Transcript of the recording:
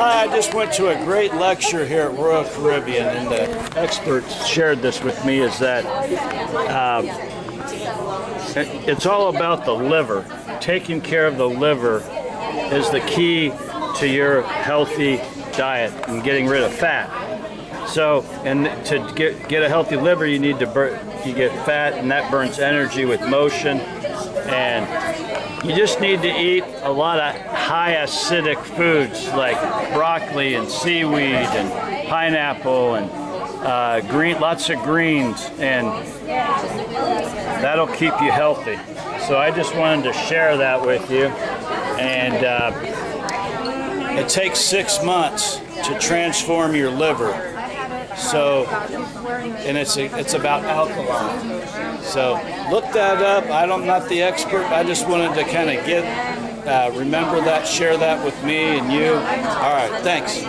I just went to a great lecture here at Royal Caribbean, and the experts shared this with me is that um, it- it's all about the liver. Taking care of the liver is the key to your healthy diet and getting rid of fat. So, and to get get a healthy liver, you need to burn, you get fat, and that burns energy with motion, and you just need to eat a lot of high acidic foods like broccoli and seaweed and pineapple and uh, green, lots of greens, and that'll keep you healthy. So I just wanted to share that with you, and uh, it takes six months to transform your liver. So, and it's a, it's about alkaline. So look that up. I don't, I'm not the expert. I just wanted to kind of get, uh, remember that, share that with me and you. All right, thanks.